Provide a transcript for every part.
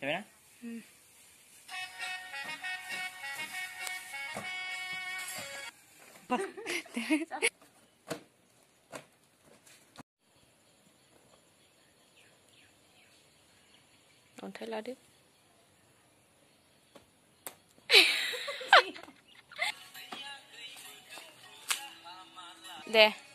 Được đó. Ừ. còn thấy lo đi? There.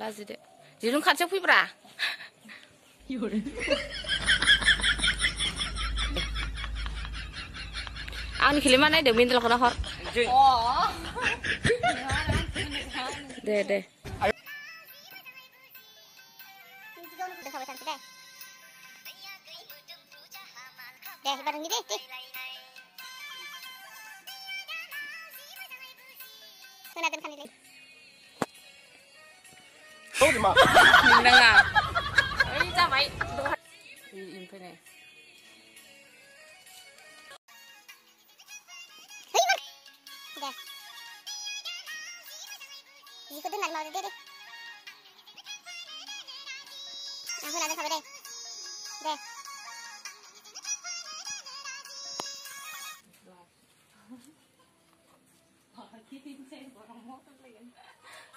लाजिदो दिरुं खाथियाव फैब्रा आंनिखौलाय मा नायदों मेन्देलखौनो हर दे दे Deh, bareng ni deh, deh. Mana tốt thì mà. Nhìn đang là ấy ra vậy nhìn thế này gì có tính mặt màu thì biết đi. À, hôm nào tôi khỏi đây. Đây. Hãy subscribe cho kênh Ghiền Mì Gõ Để không bỏ lỡ những video hấp dẫn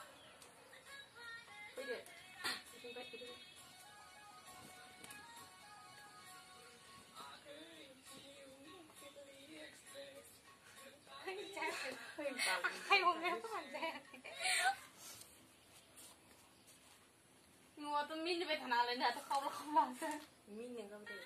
งัวตัวมินจะไปธนาเลยเนี่ยถ้าเขาเราเขาลองซะมินยังก็ไม่ได้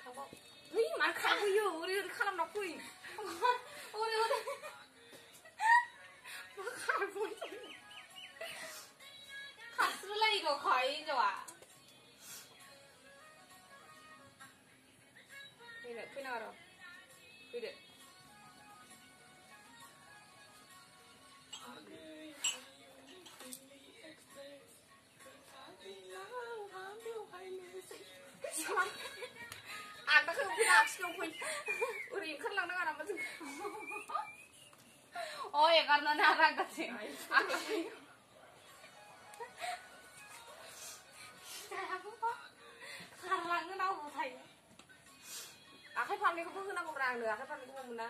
เขาบอกนี่มันข้าวอยู่เรื่องข้าวน้ำนกคุย 알아. 그래. 아까 그 낚시용 분 우리 큰랑 나가 남아 좀 어예 가는 나랑 같이. 아까 아. 사랑은 하고 사요. นน่ารักกันจริงอ่านก็คือขารลังก็น่าหัวไทยอ่ะให้พันนี้เขาเพิ่งขึ้นนั่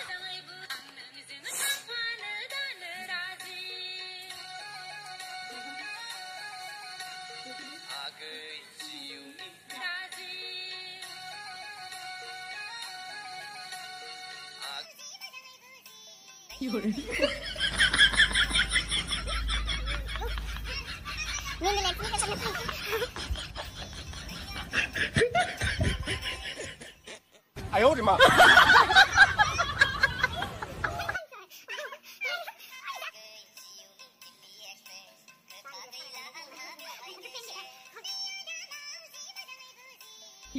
有人。哎呦我的妈！哎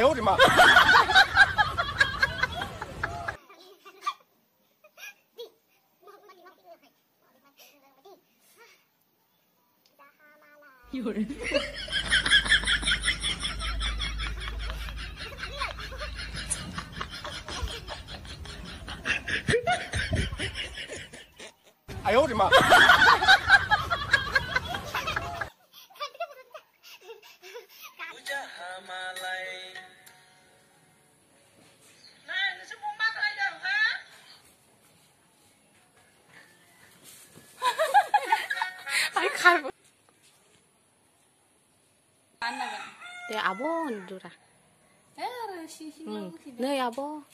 呦我的妈！有人哎呦我的妈！ 내 아보 누라. 네 아보.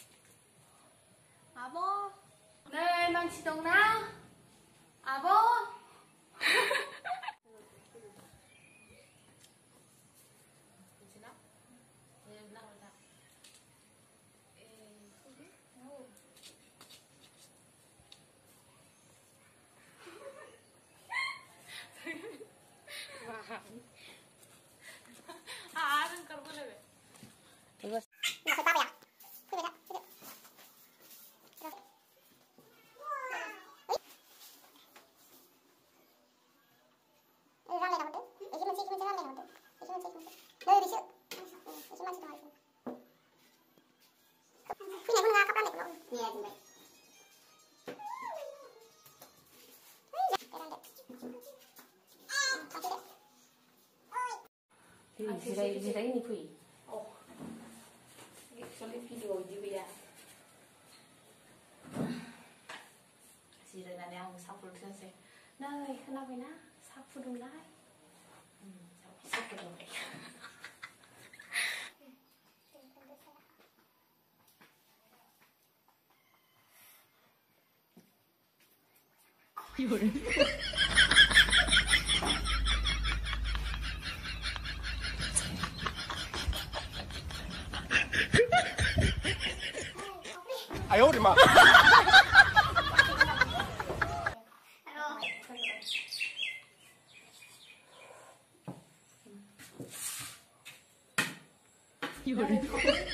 아보. 네 망치동나. 아보. Wow. masih. Dari situ. Iki masih tuh. Punya gunung apa nih kalau? Iya, jumlah. 지라이 지라이니 부이. Soalnya video juga ya. Chị rồi là đang sau phụ thương sẽ nơi không nào vậy na sau phụ đúng lại sau phụ đúng lại 有人。哎呦我的妈！有人。